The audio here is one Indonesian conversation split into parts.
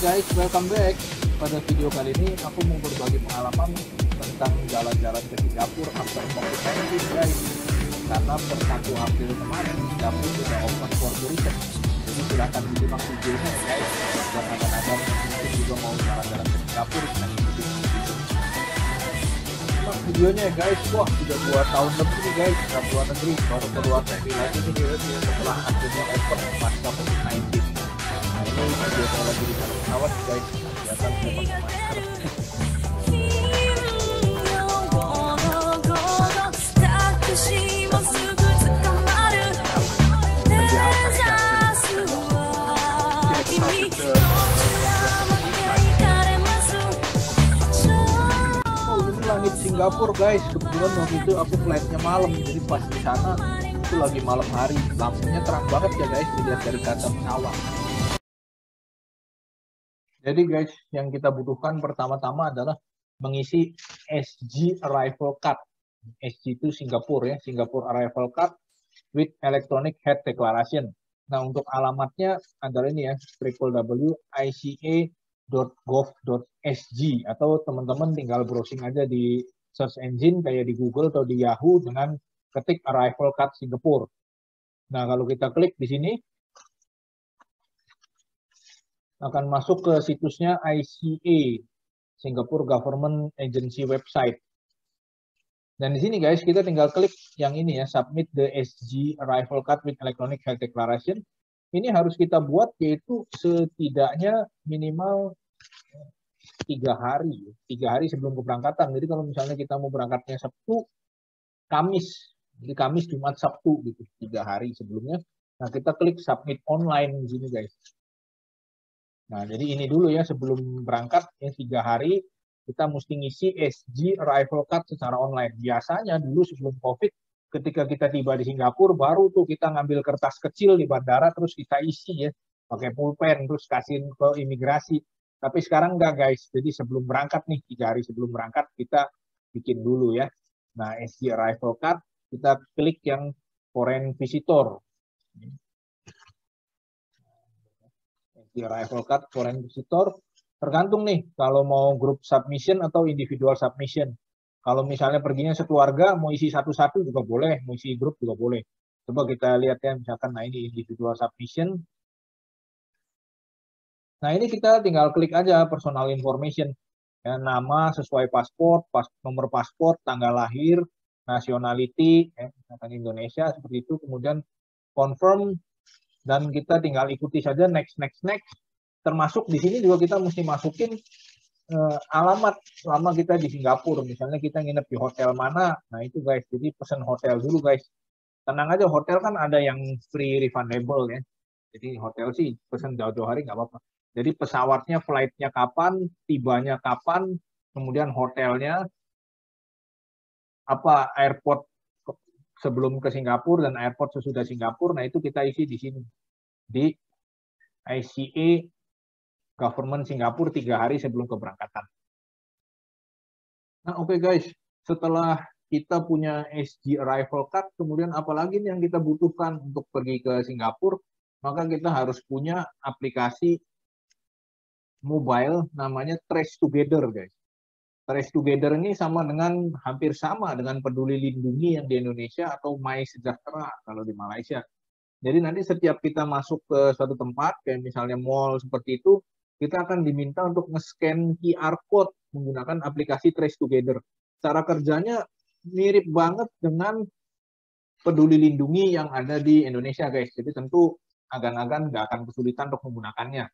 guys, welcome back. Pada video kali ini aku mau berbagi pengalaman tentang jalan-jalan ke Singapura after COVID-19 guys. Karena per 1 April kemarin Singapura sudah open for tourism. Jadi silahkan disimak videonya ya guys. Buat ada-ada mungkin juga mau jalan-jalan ke Singapura dan ikuti. Simak videonya ya guys. Wah, sudah 2 tahun lebih nih guys. Nggak keluar negeri, baru keluar negeri lagi nih setelah akhirnya open pasca pesawat guys kelihatan langit Singapura guys. Kebetulan waktu itu aku flightnya malam, jadi pas di sana itu lagi malam hari. Lampunya terang banget ya guys, dilihat dari kaca pesawat. Jadi guys, yang kita butuhkan pertama-tama adalah mengisi SG Arrival Card. SG itu Singapura ya, Singapore Arrival Card with Electronic Head Declaration. Nah, untuk alamatnya adalah ini ya, www.ica.gov.sg atau teman-teman tinggal browsing aja di search engine kayak di Google atau di Yahoo dengan ketik Arrival Card Singapore. Nah, kalau kita klik di sini, akan masuk ke situsnya ICA, Singapore Government Agency website. Dan di sini guys, kita tinggal klik yang ini ya, submit the SG arrival card with electronic health declaration. Ini harus kita buat yaitu setidaknya minimal tiga hari, tiga hari sebelum keberangkatan. Jadi kalau misalnya kita mau berangkatnya Sabtu, Kamis, jadi Kamis, Jumat, Sabtu gitu, tiga hari sebelumnya. Nah kita klik submit online di sini guys. Nah, jadi ini dulu ya sebelum berangkat ya tiga hari kita mesti ngisi SG arrival card secara online. Biasanya dulu sebelum COVID ketika kita tiba di Singapura baru tuh kita ngambil kertas kecil di bandara terus kita isi ya pakai pulpen terus kasih ke imigrasi. Tapi sekarang enggak guys. Jadi sebelum berangkat nih tiga hari sebelum berangkat kita bikin dulu ya. Nah SG arrival card kita klik yang foreign visitor di arrival card foreign visitor tergantung nih kalau mau grup submission atau individual submission. Kalau misalnya perginya sekeluarga mau isi satu-satu juga boleh, mau isi grup juga boleh. Coba kita lihat ya misalkan nah ini individual submission. Nah ini kita tinggal klik aja personal information. Ya, nama sesuai paspor, pas, nomor paspor, tanggal lahir, nationality, ya, misalkan Indonesia seperti itu, kemudian confirm dan kita tinggal ikuti saja next next next. Termasuk di sini juga kita mesti masukin uh, alamat selama kita di Singapura. Misalnya kita nginep di hotel mana. Nah itu guys jadi pesan hotel dulu guys. Tenang aja hotel kan ada yang free refundable ya. Jadi hotel sih pesan jauh-jauh hari nggak apa-apa. Jadi pesawatnya flightnya kapan tibanya kapan kemudian hotelnya apa airport sebelum ke Singapura dan airport sesudah Singapura, nah itu kita isi di sini di ICA Government Singapura tiga hari sebelum keberangkatan. Nah oke okay guys, setelah kita punya SG Arrival Card, kemudian apalagi yang kita butuhkan untuk pergi ke Singapura, maka kita harus punya aplikasi mobile namanya Trace Together guys. Trace Together ini sama dengan hampir sama dengan Peduli Lindungi yang di Indonesia atau My Sejahtera kalau di Malaysia. Jadi nanti setiap kita masuk ke suatu tempat, kayak misalnya mall seperti itu, kita akan diminta untuk nge-scan QR code menggunakan aplikasi Trace Together. Cara kerjanya mirip banget dengan Peduli Lindungi yang ada di Indonesia, guys. Jadi tentu agan-agan nggak akan kesulitan untuk menggunakannya.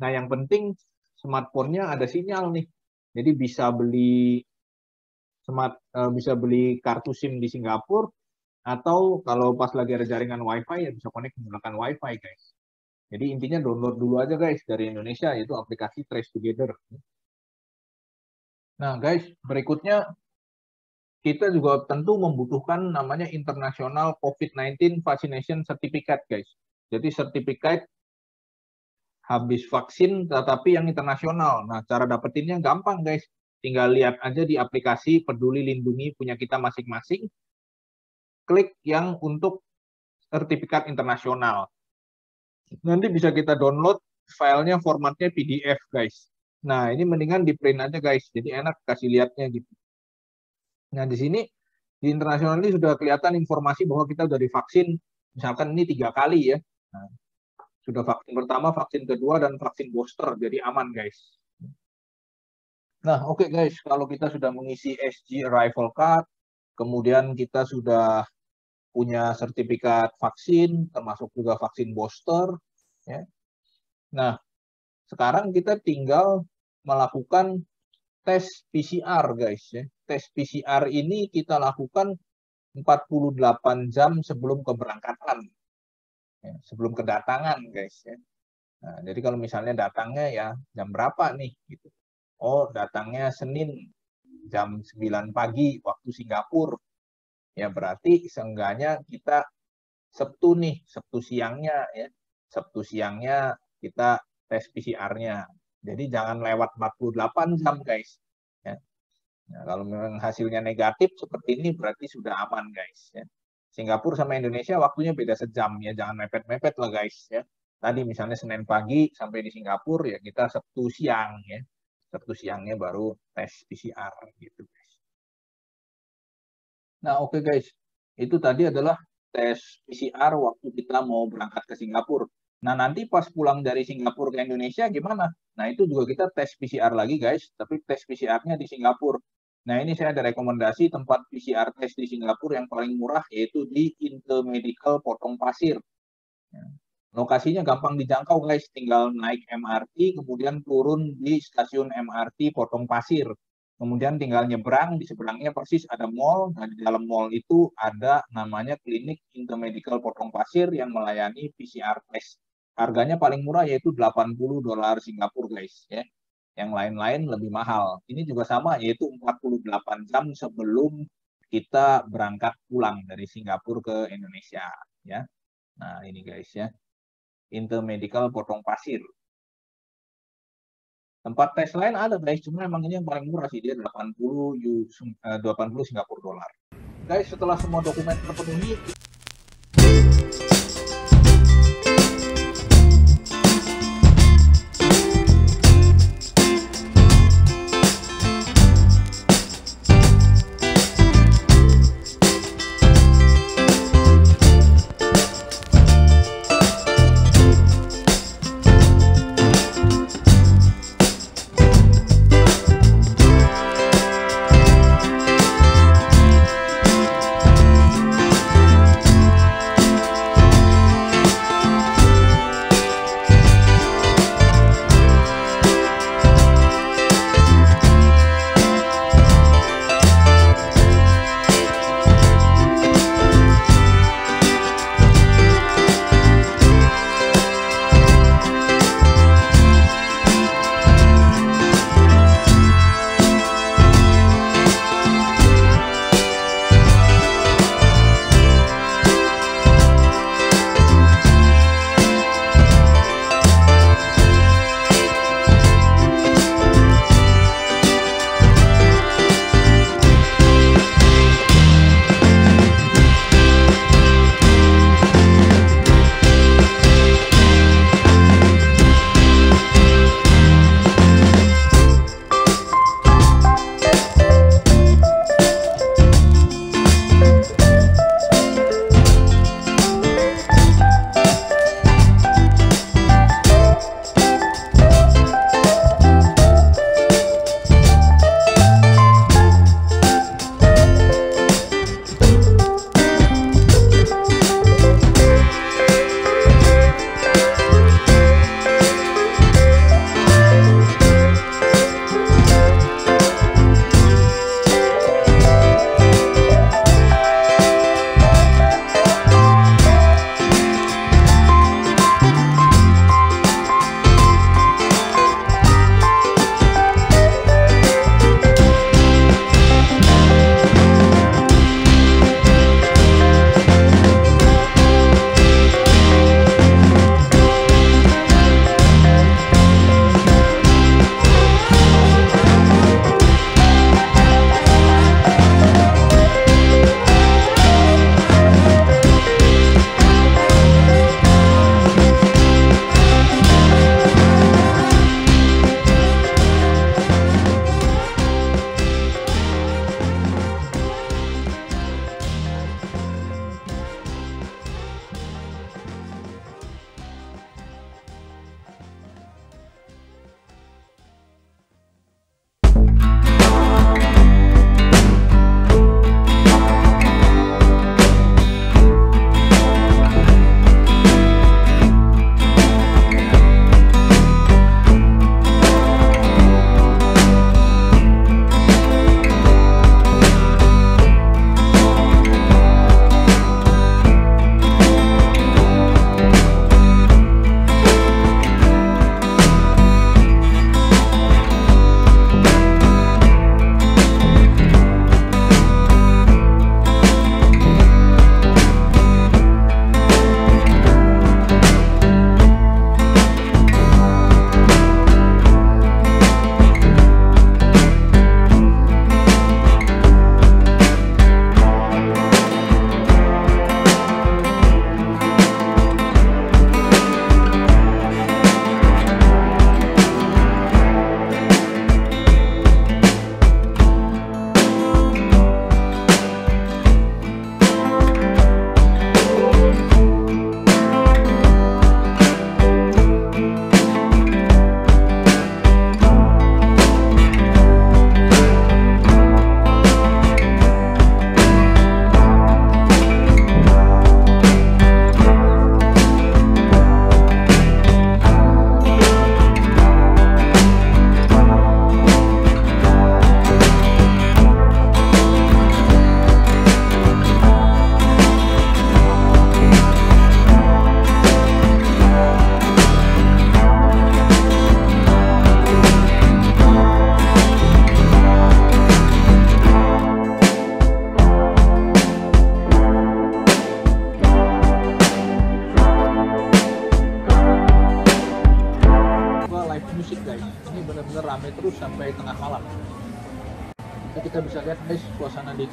Nah, yang penting smartphone-nya ada sinyal nih. Jadi bisa beli smart uh, bisa beli kartu SIM di Singapura atau kalau pas lagi ada jaringan WiFi ya bisa connect menggunakan WiFi guys. Jadi intinya download dulu aja guys dari Indonesia yaitu aplikasi Trace Together. Nah guys berikutnya kita juga tentu membutuhkan namanya International COVID-19 Vaccination Certificate guys. Jadi sertifikat habis vaksin tetapi yang internasional. Nah, cara dapetinnya gampang guys. Tinggal lihat aja di aplikasi Peduli Lindungi punya kita masing-masing. Klik yang untuk sertifikat internasional. Nanti bisa kita download filenya formatnya PDF guys. Nah ini mendingan di print aja guys, jadi enak kasih lihatnya gitu. Nah di sini di internasional ini sudah kelihatan informasi bahwa kita sudah divaksin, misalkan ini tiga kali ya. Nah, sudah vaksin pertama, vaksin kedua, dan vaksin booster, jadi aman guys. Nah oke okay guys, kalau kita sudah mengisi SG Arrival Card, kemudian kita sudah punya sertifikat vaksin, termasuk juga vaksin booster. Ya. Nah, sekarang kita tinggal melakukan tes PCR, guys. Ya. Tes PCR ini kita lakukan 48 jam sebelum keberangkatan, ya, sebelum kedatangan, guys. Ya. Nah, jadi kalau misalnya datangnya ya jam berapa nih? Gitu. Oh, datangnya Senin jam 9 pagi waktu Singapura ya berarti seenggaknya kita Sabtu nih, Sabtu siangnya ya. Sabtu siangnya kita tes PCR-nya. Jadi jangan lewat 48 jam guys. Ya. Nah, kalau memang hasilnya negatif seperti ini berarti sudah aman guys. Ya. Singapura sama Indonesia waktunya beda sejam ya, jangan mepet-mepet lah guys ya. Tadi misalnya Senin pagi sampai di Singapura ya kita Sabtu siang ya. Sabtu siangnya baru tes PCR gitu. Nah, oke okay guys. Itu tadi adalah tes PCR waktu kita mau berangkat ke Singapura. Nah, nanti pas pulang dari Singapura ke Indonesia gimana? Nah, itu juga kita tes PCR lagi guys, tapi tes PCR-nya di Singapura. Nah, ini saya ada rekomendasi tempat PCR tes di Singapura yang paling murah yaitu di Intermedical Potong Pasir. Ya. Lokasinya gampang dijangkau guys, tinggal naik MRT kemudian turun di stasiun MRT Potong Pasir. Kemudian tinggal nyebrang, di seberangnya persis ada mall. Nah, di dalam mall itu ada namanya klinik intermedical potong pasir yang melayani PCR test. Harganya paling murah yaitu 80 dolar Singapura guys ya. Yang lain-lain lebih mahal. Ini juga sama yaitu 48 jam sebelum kita berangkat pulang dari Singapura ke Indonesia ya. Nah, ini guys ya. Intermedical potong pasir. Tempat tes lain ada guys, cuma emang ini yang paling murah sih dia 80 U 80 Singapura dolar. Guys, setelah semua dokumen terpenuhi,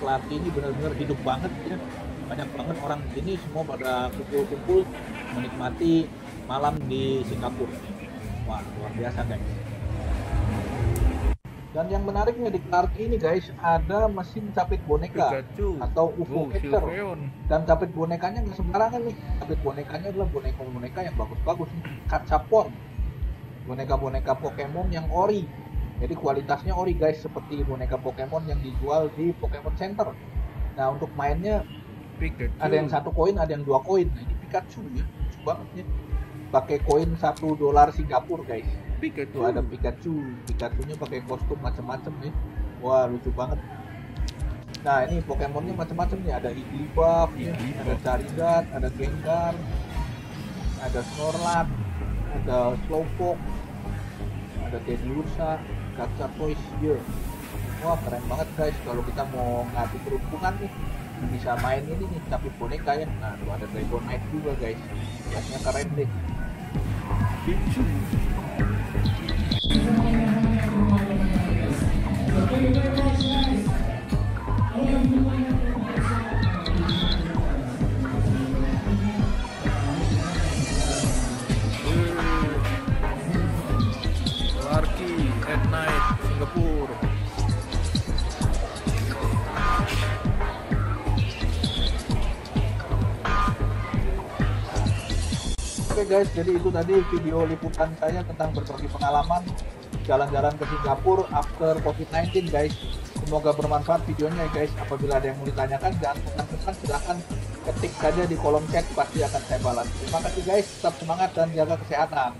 Clarke ini benar-benar hidup banget ya. Banyak banget orang di sini semua pada kumpul-kumpul menikmati malam di Singapura. Wah, luar biasa guys. Dan yang menariknya di Clark ini guys, ada mesin capit boneka Pikachu. atau UFO Oh, Catcher. Silveon. Dan capit bonekanya nggak sembarangan nih. Capit bonekanya adalah boneka-boneka yang bagus-bagus nih. Gachapon. Boneka-boneka Pokemon yang ori. Jadi kualitasnya ori guys, seperti boneka Pokemon yang dijual di Pokemon Center. Nah untuk mainnya Pikachu. ada yang satu koin, ada yang dua koin. Nah ini Pikachu ya, lucu banget ya. Pakai koin satu dolar Singapura guys. Pikachu. Tuh ada Pikachu, Pikachu-nya pakai kostum macam-macam nih. Wah, lucu banget. Nah, ini Pokemonnya macam-macam nih. Ada Igglybuff, ya. Ada Charizard, ada Gengar, ada Snorlax, ada Slowpoke, ada Teddiursa, Gacha Toys. Wah, keren banget guys. Kalau kita mau ngadu perhubungan nih, bisa main ini nih, tapi boneka ya. Nah, tuh ada Dragonite juga guys. Lihatnya keren deh. Pichu. Larky Oke guys, jadi itu tadi video liputan saya tentang berbagi pengalaman jalan-jalan ke Singapura after COVID-19 guys. Semoga bermanfaat videonya ya guys. Apabila ada yang mau ditanyakan, jangan sungkan-sungkan silahkan ketik saja di kolom chat, pasti akan saya balas. Terima kasih guys, tetap semangat dan jaga kesehatan.